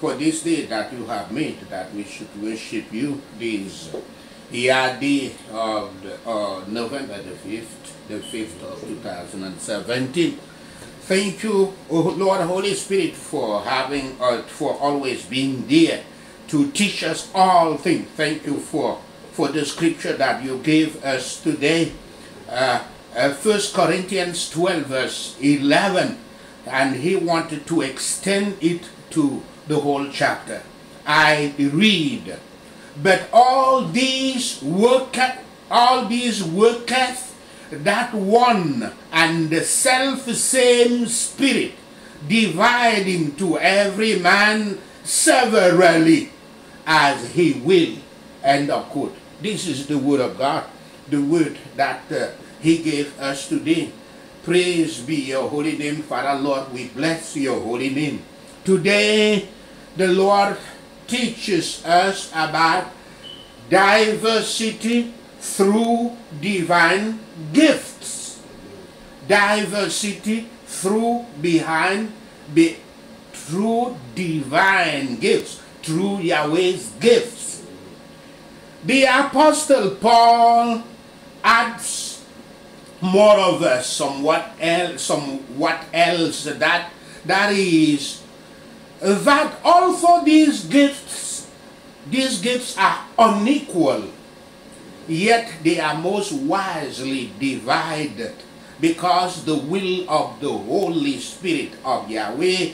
for this day that you have made, that we should worship you this Yahday of the, uh, November the 5th, the 5th of 2017. Thank you, Lord Holy Spirit, for having, uh, for always being there to teach us all things. Thank you for, for the scripture that you gave us today. Uh, uh, 1 Corinthians 12 verse 11 and he wanted to extend it to the whole chapter. I read, but all these worketh, all these worketh that one and the self same spirit, dividing to every man severally as he will. End of quote. This is the word of God, the word that uh, he gave us today. Praise be your holy name, Father Lord. We bless your holy name. Today, the Lord teaches us about diversity through divine gifts. Diversity through behind be, through divine gifts, through Yahweh's gifts. The Apostle Paul adds more of a somewhat else, somewhat else that that is that also these gifts these gifts are unequal yet they are most wisely divided because the will of the Holy Spirit of Yahweh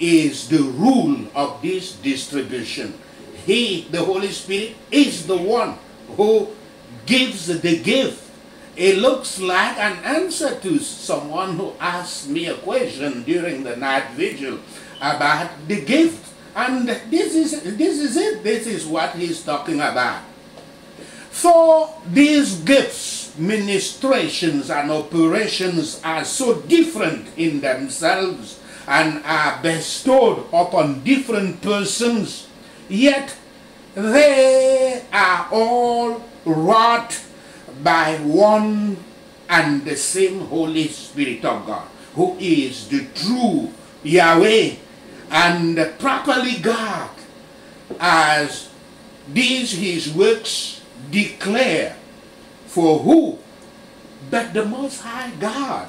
is the rule of this distribution. He, the Holy Spirit, is the one who gives the gift it looks like an answer to someone who asked me a question during the night vigil about the gift. And this is, this is it. This is what he's talking about. For these gifts, ministrations, and operations are so different in themselves and are bestowed upon different persons, yet they are all wrought by one and the same Holy Spirit of God, who is the true Yahweh and properly God, as these his works declare for who but the Most High God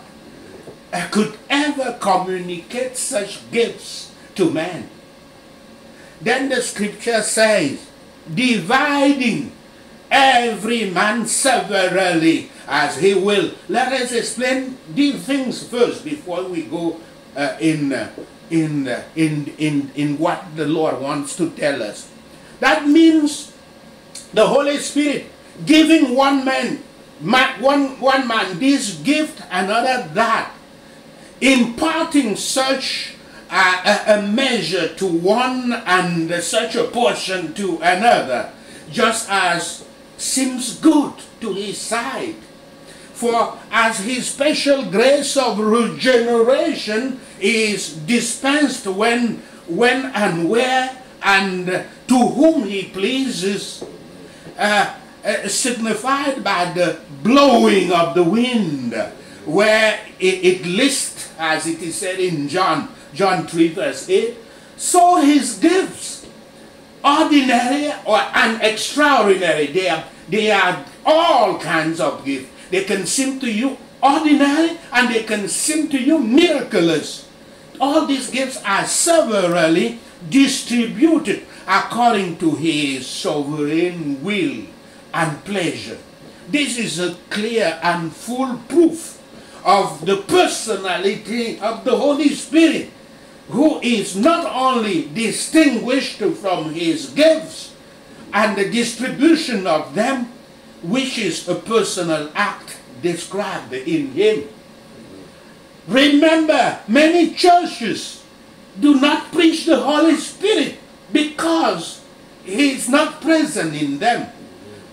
could ever communicate such gifts to man. Then the scripture says, dividing every man severally as he will. Let us explain these things first before we go uh, in, uh, in, in, in, in what the Lord wants to tell us. That means the Holy Spirit giving one man, one, one man this gift, another that, imparting such a, a measure to one and such a portion to another, just as seems good to his side. For as his special grace of regeneration is dispensed when, when and where and to whom he pleases, uh, uh, signified by the blowing of the wind, where it, it lists, as it is said in John, John 3 verse 8, so his gifts ordinary or and extraordinary. They are, they are all kinds of gifts. They can seem to you ordinary and they can seem to you miraculous. All these gifts are severally distributed according to his sovereign will and pleasure. This is a clear and full proof of the personality of the Holy Spirit who is not only distinguished from his gifts and the distribution of them, which is a personal act described in him. Remember, many churches do not preach the Holy Spirit because he is not present in them.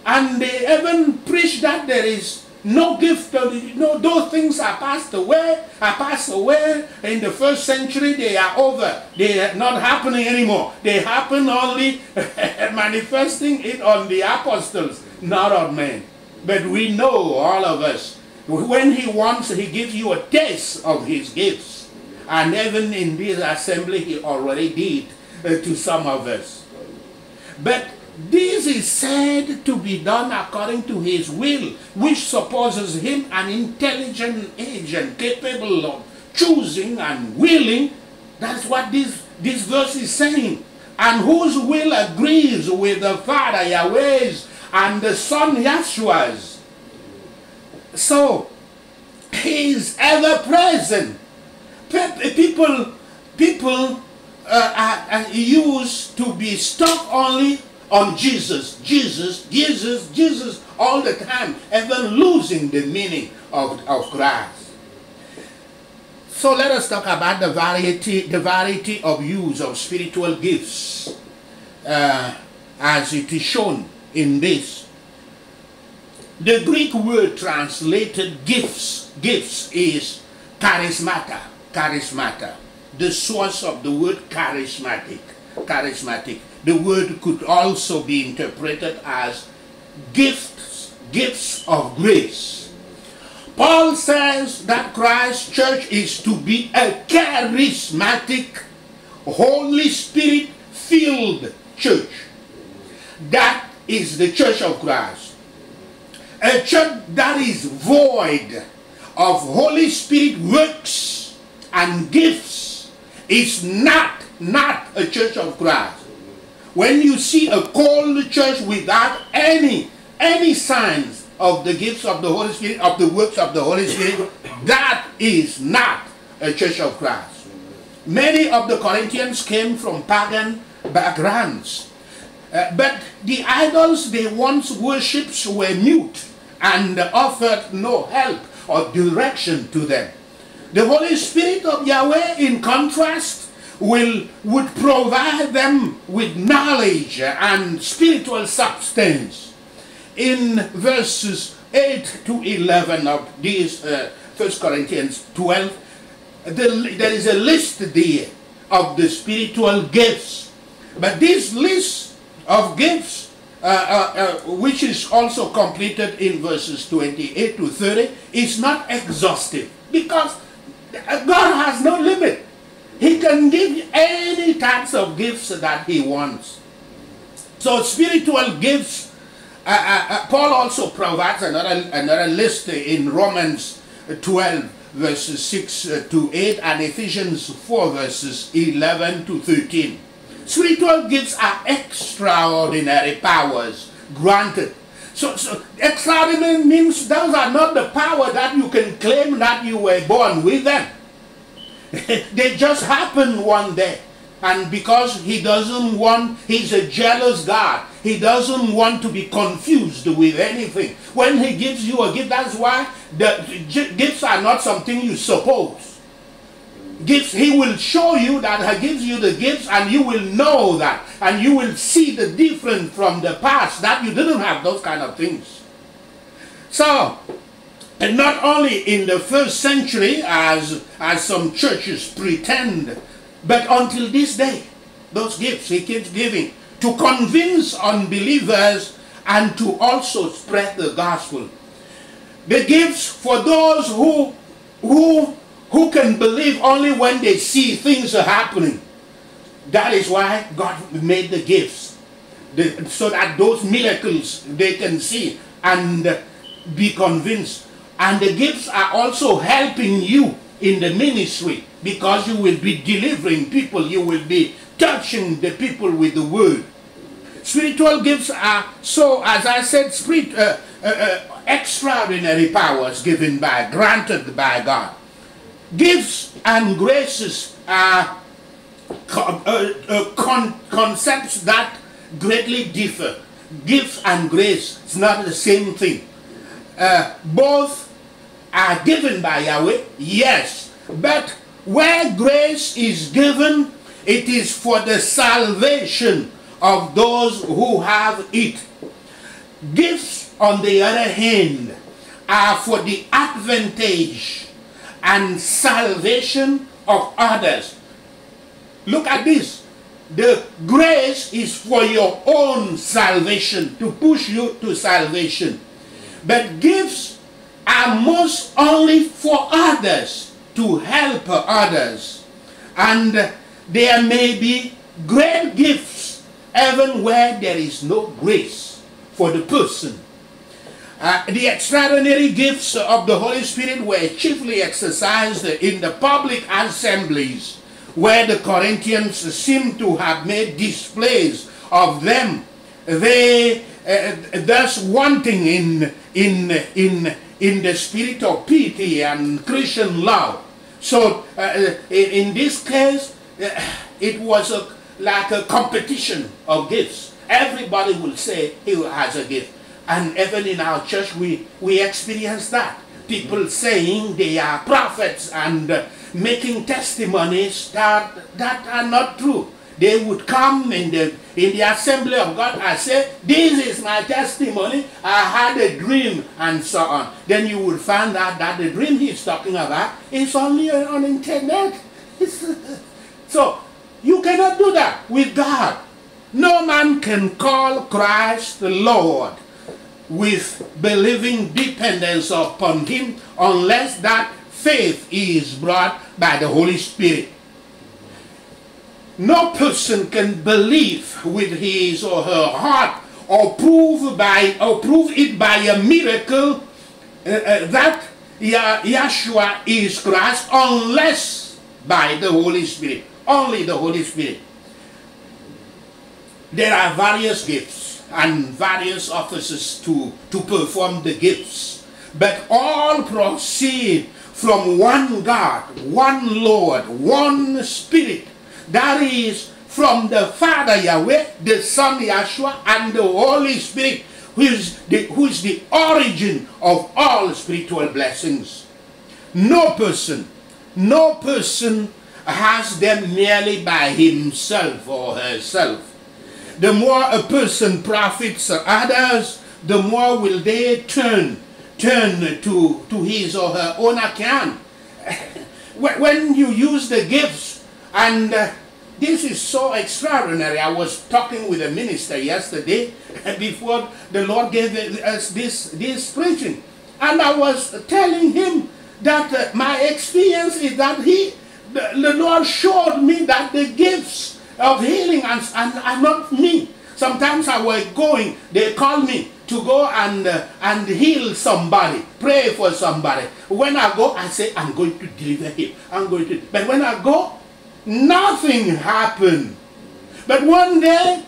And they even preach that there is no gift of you know those things are passed away are passed away in the first century they are over they are not happening anymore they happen only manifesting it on the apostles not on men but we know all of us when he wants he gives you a taste of his gifts and even in this assembly he already did uh, to some of us. But this is said to be done according to his will, which supposes him an intelligent agent capable of choosing and willing. That's what this, this verse is saying. And whose will agrees with the Father Yahweh's and the Son Yahshua's. So, he is ever present. People, people uh, are, are used to be stuck only on Jesus, Jesus, Jesus, Jesus all the time, even losing the meaning of, of Christ. So let us talk about the variety, the variety of use of spiritual gifts uh, as it is shown in this. The Greek word translated gifts, gifts is charismata, charismata. The source of the word charismatic, charismatic. The word could also be interpreted as gifts, gifts of grace. Paul says that Christ's church is to be a charismatic, Holy Spirit filled church. That is the church of Christ. A church that is void of Holy Spirit works and gifts is not, not a church of Christ. When you see a cold church without any, any signs of the gifts of the Holy Spirit, of the works of the Holy Spirit, that is not a church of Christ. Many of the Corinthians came from pagan backgrounds. Uh, but the idols they once worshipped were mute and offered no help or direction to them. The Holy Spirit of Yahweh, in contrast, will would provide them with knowledge and spiritual substance. In verses 8 to 11 of these uh, 1 Corinthians 12, the, there is a list there of the spiritual gifts. But this list of gifts, uh, uh, uh, which is also completed in verses 28 to 30, is not exhaustive because God has no limit. He can give any types of gifts that he wants. So spiritual gifts, uh, uh, uh, Paul also provides another, another list in Romans 12 verses 6 to 8 and Ephesians 4 verses 11 to 13. Spiritual gifts are extraordinary powers granted. So, so extraordinary means those are not the power that you can claim that you were born with them. they just happen one day. And because he doesn't want, he's a jealous God. He doesn't want to be confused with anything. When he gives you a gift, that's why the gifts are not something you suppose. Gifts, he will show you that he gives you the gifts and you will know that. And you will see the difference from the past that you didn't have those kind of things. So, and not only in the first century, as, as some churches pretend, but until this day, those gifts he keeps giving to convince unbelievers and to also spread the gospel. The gifts for those who, who, who can believe only when they see things are happening. That is why God made the gifts. The, so that those miracles they can see and be convinced. And the gifts are also helping you in the ministry because you will be delivering people, you will be touching the people with the word. Spiritual gifts are so, as I said, spirit, uh, uh, uh, extraordinary powers given by, granted by God. Gifts and graces are uh, uh, con concepts that greatly differ. Gifts and grace is not the same thing. Uh, both are given by Yahweh, yes. But where grace is given, it is for the salvation of those who have it. Gifts, on the other hand, are for the advantage and salvation of others. Look at this. The grace is for your own salvation, to push you to salvation. But gifts are most only for others, to help others. And there may be great gifts even where there is no grace for the person. Uh, the extraordinary gifts of the Holy Spirit were chiefly exercised in the public assemblies where the Corinthians seem to have made displays of them. They uh, thus wanting in, in, in, in the spirit of piety and Christian love. So uh, in, in this case, uh, it was a, like a competition of gifts. Everybody will say he has a gift. And even in our church, we, we experience that. People saying they are prophets and uh, making testimonies that, that are not true. They would come in the, in the assembly of God and say, this is my testimony, I had a dream, and so on. Then you would find out that the dream he's talking about is only on internet. so, you cannot do that with God. No man can call Christ the Lord with believing dependence upon him unless that faith is brought by the Holy Spirit. No person can believe with his or her heart or prove by or prove it by a miracle uh, uh, that Yeshua is Christ unless by the Holy Spirit. Only the Holy Spirit. There are various gifts and various offices to, to perform the gifts, but all proceed from one God, one Lord, one Spirit. That is from the Father Yahweh, the Son Yeshua, and the Holy Spirit, who is the, who is the origin of all spiritual blessings. No person, no person has them merely by himself or herself. The more a person profits others, the more will they turn, turn to, to his or her own account. when you use the gifts, and uh, this is so extraordinary. I was talking with a minister yesterday before the Lord gave us this, this preaching. And I was telling him that uh, my experience is that he the, the Lord showed me that the gifts of healing and, and, and not me. Sometimes I was going, they call me to go and, uh, and heal somebody, pray for somebody. When I go, I say, I'm going to deliver him. I'm going to. But when I go, nothing happened. But one day,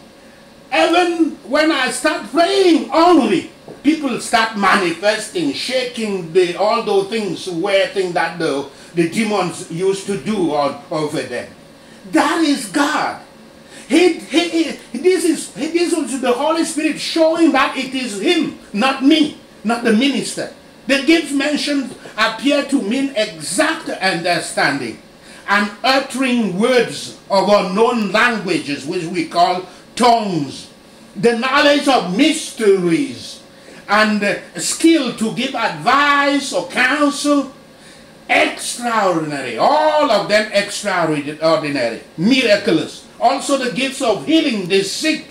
even when I start praying only, people start manifesting, shaking the, all those things, where things that the the demons used to do on, over them. That is God. He, he, he, this is this is the Holy Spirit showing that it is Him, not me, not the minister. The gifts mentioned appear to mean exact understanding and uttering words of unknown languages, which we call tongues, the knowledge of mysteries, and skill to give advice or counsel extraordinary. All of them extraordinary, miraculous. Also the gifts of healing the sick,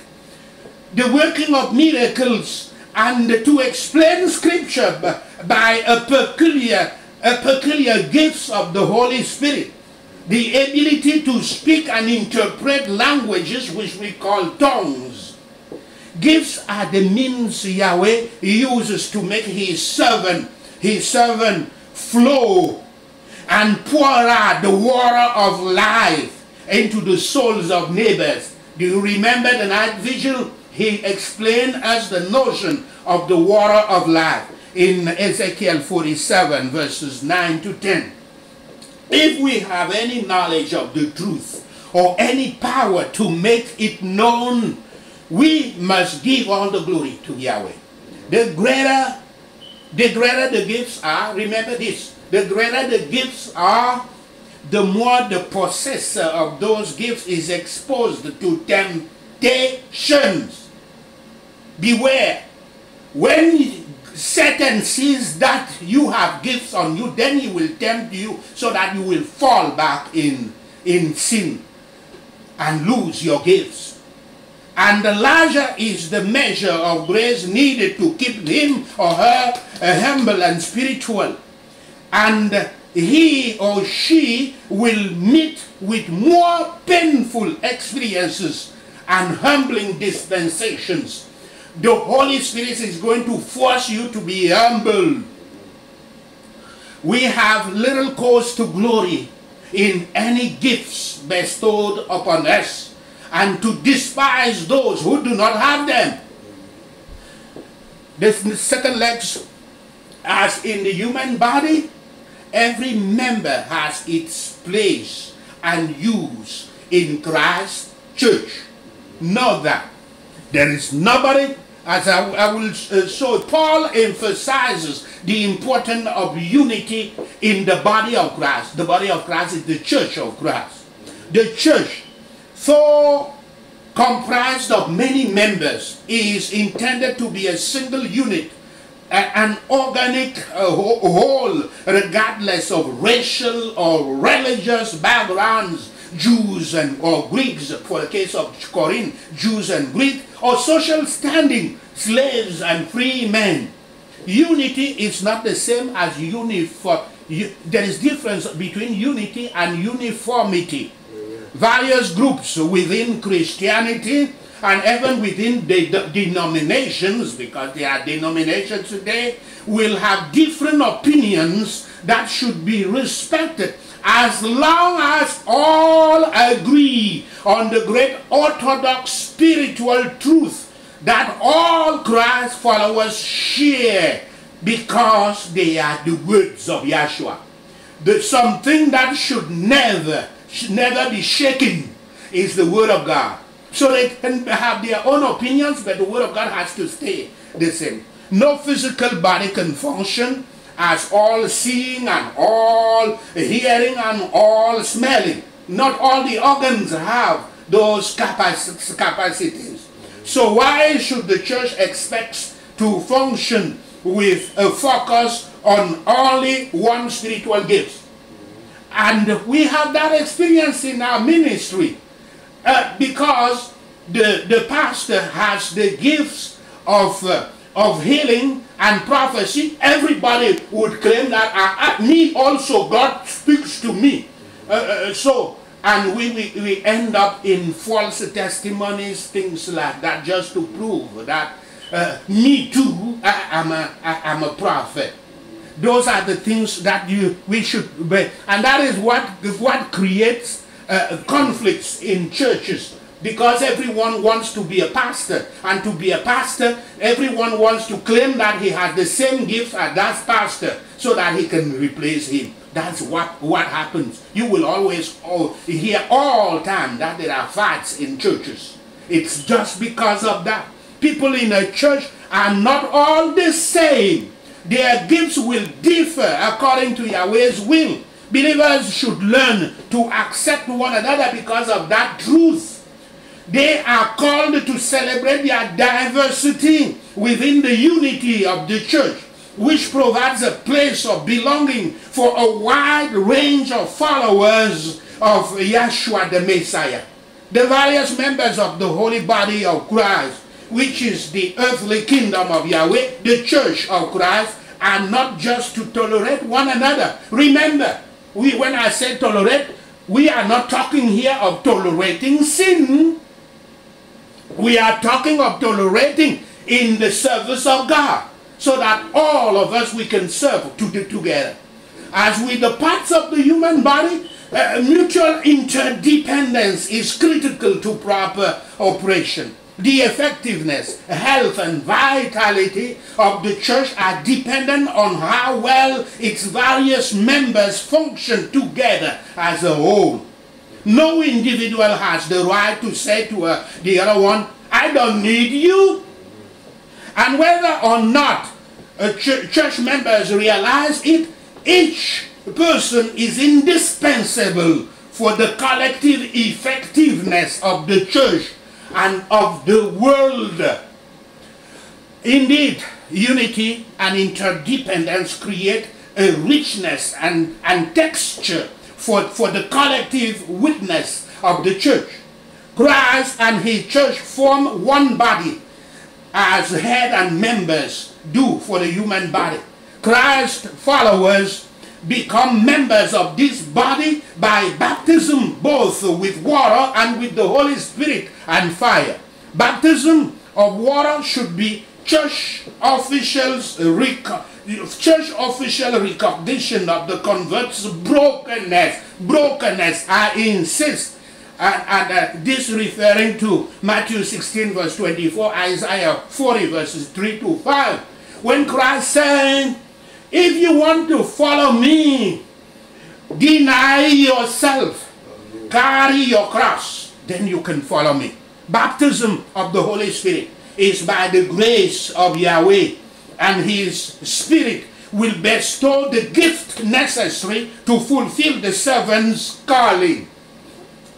the working of miracles, and to explain scripture by a peculiar, a peculiar gifts of the Holy Spirit. The ability to speak and interpret languages which we call tongues. Gifts are the means Yahweh uses to make his servant, his servant flow and pour out the water of life into the souls of neighbors. Do you remember the night vigil? He explained us the notion of the water of life in Ezekiel 47 verses 9 to 10. If we have any knowledge of the truth or any power to make it known, we must give all the glory to Yahweh. The greater, the greater the gifts are, remember this, the greater the gifts are, the more the possessor of those gifts is exposed to temptations. Beware. When Satan sees that you have gifts on you, then he will tempt you so that you will fall back in, in sin and lose your gifts. And the larger is the measure of grace needed to keep him or her uh, humble and spiritual. And he or she will meet with more painful experiences and humbling dispensations. The Holy Spirit is going to force you to be humble. We have little cause to glory in any gifts bestowed upon us and to despise those who do not have them. The second legs, as in the human body, every member has its place and use in Christ's church. Know that. There is nobody, as I, I will uh, show, Paul emphasizes the importance of unity in the body of Christ. The body of Christ is the church of Christ. The church, so comprised of many members, is intended to be a single unit, an organic whole, regardless of racial or religious backgrounds, Jews and or Greeks, for the case of Corinth, Jews and Greeks, or social standing, slaves and free men. Unity is not the same as uniform. There is difference between unity and uniformity. Various groups within Christianity and even within the, denominations, because there are denominations today, will have different opinions that should be respected as long as all agree on the great orthodox spiritual truth that all Christ followers share because they are the words of Yeshua. The something that should never, should never be shaken is the word of God. So they can have their own opinions, but the word of God has to stay the same. No physical body can function as all seeing and all hearing and all smelling. Not all the organs have those capacities. So why should the church expect to function with a focus on only one spiritual gift? And we have that experience in our ministry uh, because the, the pastor has the gifts of, uh, of healing and prophecy. Everybody would claim that uh, uh me also, God speaks to me. Uh, uh, so and we, we, we end up in false testimonies, things like that, just to prove that uh, me too, I, am a, I, am a prophet. Those are the things that you we should be, and that is what what creates uh, conflicts in churches because everyone wants to be a pastor and to be a pastor everyone wants to claim that he has the same gifts as that pastor so that he can replace him that's what, what happens. You will always oh, hear all time that there are fights in churches. It's just because of that. People in a church are not all the same. Their gifts will differ according to Yahweh's will. Believers should learn to accept one another because of that truth. They are called to celebrate their diversity within the unity of the church which provides a place of belonging for a wide range of followers of Yeshua the Messiah. The various members of the holy body of Christ, which is the earthly kingdom of Yahweh, the church of Christ, are not just to tolerate one another. Remember, we, when I say tolerate, we are not talking here of tolerating sin. We are talking of tolerating in the service of God so that all of us we can serve to together. As with the parts of the human body, uh, mutual interdependence is critical to proper operation. The effectiveness, health, and vitality of the church are dependent on how well its various members function together as a whole. No individual has the right to say to uh, the other one, I don't need you. And whether or not ch church members realize it, each person is indispensable for the collective effectiveness of the church and of the world. Indeed, unity and interdependence create a richness and, and texture for, for the collective witness of the church. Christ and his church form one body as head and members do for the human body. Christ followers become members of this body by baptism, both with water and with the Holy Spirit and fire. Baptism of water should be church officials church official recognition of the convert's brokenness. Brokenness, I insist. And, and uh, this referring to Matthew 16 verse 24, Isaiah 40 verses 3 to 5. When Christ said, if you want to follow me, deny yourself, carry your cross, then you can follow me. Baptism of the Holy Spirit is by the grace of Yahweh and his spirit will bestow the gift necessary to fulfill the servant's calling.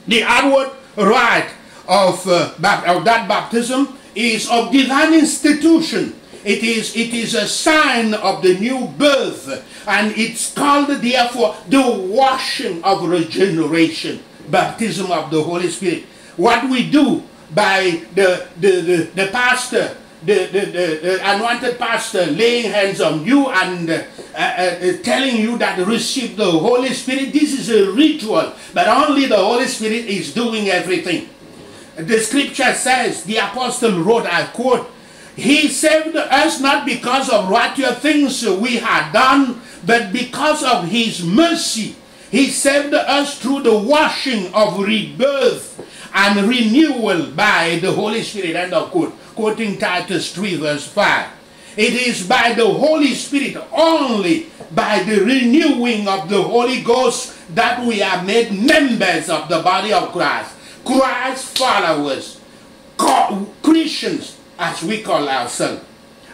The outward rite of, uh, of that baptism is of divine institution. It is, it is a sign of the new birth and it's called therefore the washing of regeneration, baptism of the Holy Spirit. What we do by the, the, the, the pastor the, the, the, the, anointed pastor laying hands on you and uh, uh, uh, telling you that receive the Holy Spirit, this is a ritual, but only the Holy Spirit is doing everything. The scripture says, the apostle wrote, I quote, He saved us not because of righteous things we had done, but because of His mercy. He saved us through the washing of rebirth and renewal by the Holy Spirit. End of quote quoting Titus 3 verse 5. It is by the Holy Spirit, only by the renewing of the Holy Ghost, that we are made members of the body of Christ. Christ followers, Christians, as we call ourselves.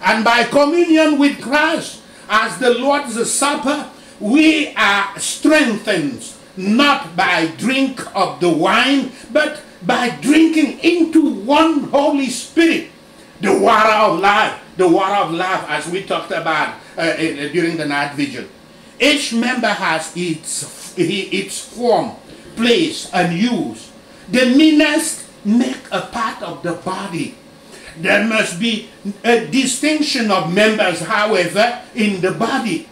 And by communion with Christ, as the Lord's Supper, we are strengthened, not by drink of the wine, but by drinking into one Holy Spirit, the water of life, the water of life, as we talked about uh, uh, during the night vigil. Each member has its, its form, place, and use. The meanest make a part of the body. There must be a distinction of members, however, in the body.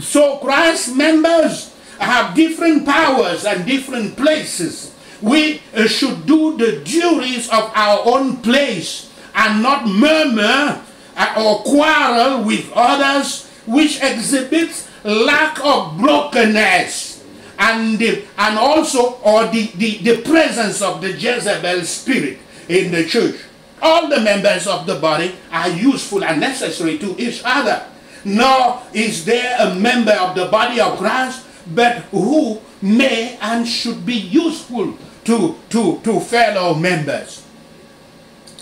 So Christ's members have different powers and different places we uh, should do the duties of our own place and not murmur uh, or quarrel with others which exhibits lack of brokenness and the, and also or the, the, the presence of the Jezebel spirit in the church. All the members of the body are useful and necessary to each other. Nor is there a member of the body of Christ but who may and should be useful to, to, to fellow members.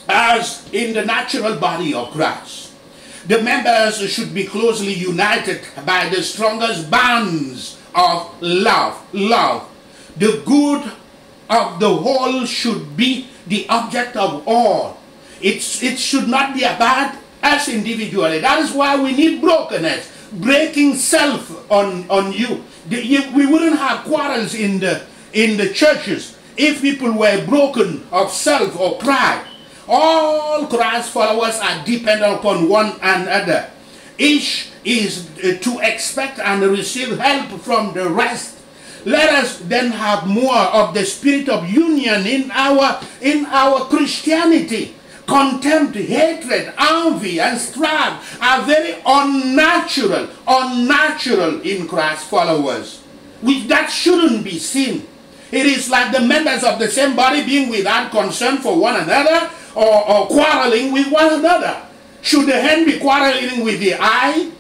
As in the natural body of Christ, the members should be closely united by the strongest bonds of love. Love. The good of the whole should be the object of all. It's, it should not be about us individually. That is why we need brokenness, breaking self on, on you. The, you. We wouldn't have quarrels in the, in the churches if people were broken of self or pride, all Christ's followers are dependent upon one another. Each is uh, to expect and receive help from the rest. Let us then have more of the spirit of union in our in our Christianity. Contempt, hatred, envy, and strife are very unnatural, unnatural in Christ's followers. Which that shouldn't be seen. It is like the members of the same body being without concern for one another or, or quarreling with one another. Should the hand be quarreling with the eye?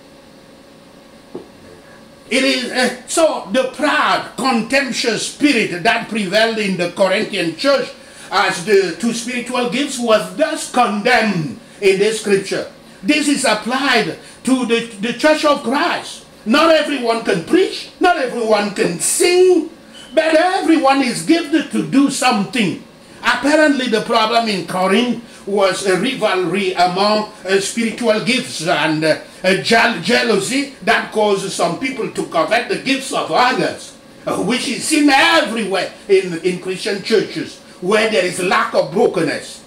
It is uh, so the proud, contemptuous spirit that prevailed in the Corinthian church as the to spiritual gifts was thus condemned in this scripture. This is applied to the, the church of Christ. Not everyone can preach, not everyone can sing, but everyone is gifted to do something. Apparently the problem in Corinth was a rivalry among uh, spiritual gifts and uh, jealousy that causes some people to covet the gifts of others, uh, which is seen everywhere in, in Christian churches where there is lack of brokenness.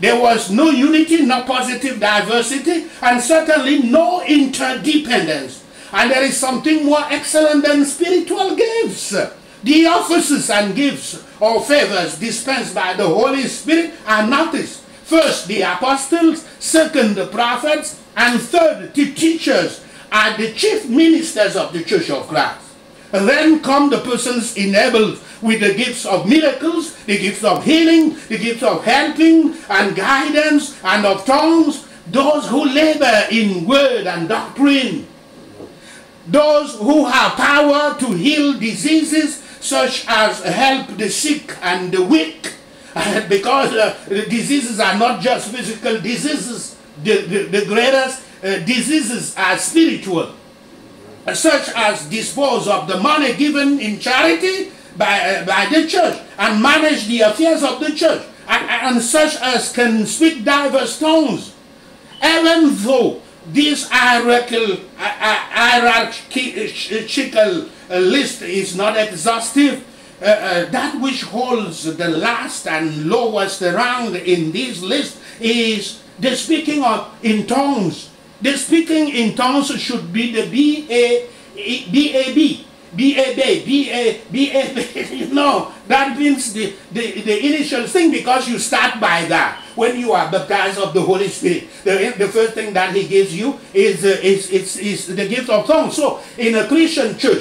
There was no unity, no positive diversity, and certainly no interdependence. And there is something more excellent than spiritual gifts. The offices and gifts or favors dispensed by the Holy Spirit are noticed. First, the apostles, second, the prophets, and third, the teachers are the chief ministers of the Church of Christ. And then come the persons enabled with the gifts of miracles, the gifts of healing, the gifts of helping and guidance and of tongues, those who labor in word and doctrine, those who have power to heal diseases such as help the sick and the weak, because uh, the diseases are not just physical diseases, the, the, the greatest uh, diseases are spiritual, such as dispose of the money given in charity by, uh, by the church and manage the affairs of the church, and, and such as can speak diverse tongues. Even though this hierarchical, hierarchical list is not exhaustive, uh, uh, that which holds the last and lowest rank in this list is the speaking of in tongues. The speaking in tongues should be the B A B A B. B-A-B, B-A, B-A-B, no, that means the, the, the initial thing because you start by that. When you are baptized of the Holy Spirit, the, the first thing that he gives you is, uh, is, is, is the gift of tongues. So in a Christian church,